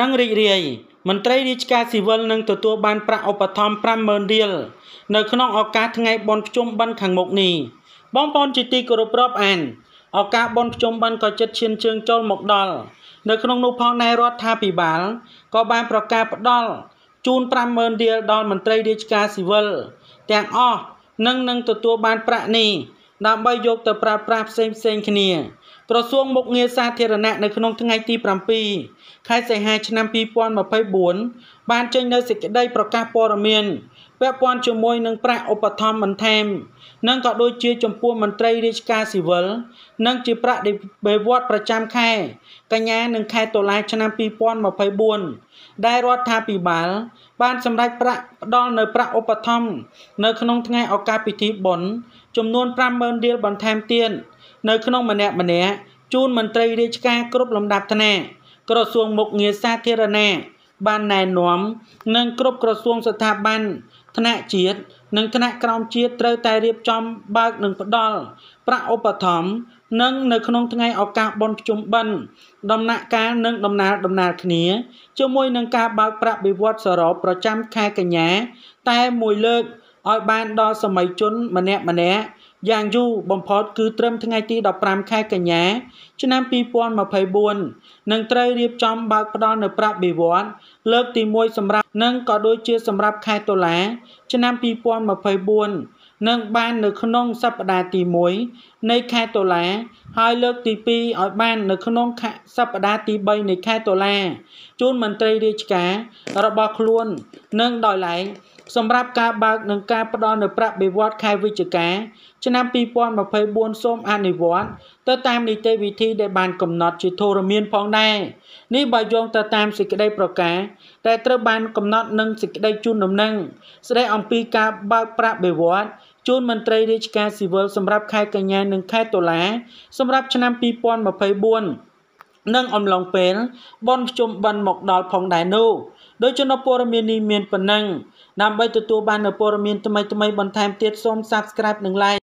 នឹងរីករាយមន្ត្រីរាជការស៊ីវិលនឹងទទួលបានប្រាក់ឧបត្ថម្ភ50000រៀលនៅក្នុងឱកាសថ្ងៃបុណ្យភ្ជុំបិណ្ឌខាងមុខនេះបងប្អូនជាទីគោរពរាប់អានឱកាសបុណ្យភ្ជុំបិណ្ឌក៏ជិតឈានជើងចូលមកដល់នៅក្នុងនោះផងដែររដ្ឋាភិបាលក៏បានប្រកាសផ្ដល់ជូន50000រៀលដល់មន្ត្រីរាជការស៊ីវិលទាំងអស់នឹងនឹងទទួលបានប្រាក់នេះដើម្បីយកទៅប្រើប្រាស់ផ្សេងផ្សេងគ្នា ក្រសួងមុខងារសាធារណៈនៅក្នុងថ្ងៃទី7ខែសីហាឆ្នាំ2024បានចេញនូវសេចក្តីប្រកាសព័ត៌មានពាក់ព័ន្ធជាមួយនឹងប្រាក់ឧបត្ថម្ភបន្ថែមនិងក៏ដូចជាចំពោះមន្ត្រីរាជការស៊ីវិលនិងជាប្រាក់បេវត្តប្រចាំខែកញ្ញានិងខែតុលាឆ្នាំ2024ដែលរដ្ឋាភិបាល បានសម្រេចប្រាក់ផ្ដល់នៅប្រាក់ឧបត្ថម្ភនៅក្នុងថ្ងៃឱកាសពិធីបុណ្យចំនួន50000រៀលបន្ថែមទៀតនៅក្នុងម្នាក់ម្នាក់ជូនមន្ត្រីរាជការគ្រប់លំដាប់ថ្នាក់ក្រសួងមុខងារសាធារណៈបានណែនាំនិងគ្រប់ក្រសួងស្ថាប័នថ្នាក់ជាតិនិងថ្នាក់ក្រោមជាតិត្រូវតែរៀបចំបើកនិងផ្ដល់ប្រាក់ឧបត្ថម្ភនិងនៅក្នុងថ្ងៃឱកាសបុណ្យភ្ជុំបិណ្ឌដំណាក់កាលនិងដំណើរដំណើរគ្នាជាមួយនឹងការបើកប្រាក់បៀវត្សសរុបប្រចាំខែកញ្ញា តែមួយលើក ឲ្យបានដល់សម័យជនម្នាក់ម្នាក់យ៉ាងយូរបំផុតគឺត្រឹមថ្ងៃទី15ខែកញ្ញា ឆ្នាំ2024នឹងត្រូវរៀបចំបើកផ្ដល់នៅប្រាក់បៀវត្សលើកទី1សម្រាប់និងក៏ដូចជាសម្រាប់ខែតុលា ឆ្នាំ2024 នឹងបាននៅក្នុងសប្តាហ៍ទី1នៃខែតុលា ហើយលើកទី2ឲ្យបាននៅក្នុងសប្តាហ៍ទី3នៃខែតុលាជូនមន្ត្រីរាជការរបស់ខ្លួននិងដោយឡែកសម្រាប់ការបើកនិងការផ្ដល់នៅប្រាក់បៀវត្សខែវិច្ឆិកាឆ្នាំ2024សូមអនុវត្តទៅតាមនីតិវិធីដែលបានកំណត់ជាធរមានផងដែរនេះបើយោងទៅតាមសេចក្តីប្រកាសដែលត្រូវបានកំណត់នឹងសេចក្តីជូនដំណឹងស្តីអំពីការបើកប្រាក់បៀវត្ស ជូនមន្ត្រីរាជការស៊ីវិលសម្រាប់ខែកញ្ញានិងខែតុលាសម្រាប់ឆ្នាំ2024និងអំឡុងពេលបនភ្ជុំបិណ្ឌមកដល់ផងដែរនោះដោយជនព័ត៌មាននេះមានប៉ុណ្ណឹងដើម្បីទទួលបាននូវព័ត៌មានថ្មីៗបន្ថែមទៀតសូម Subscribe និង Like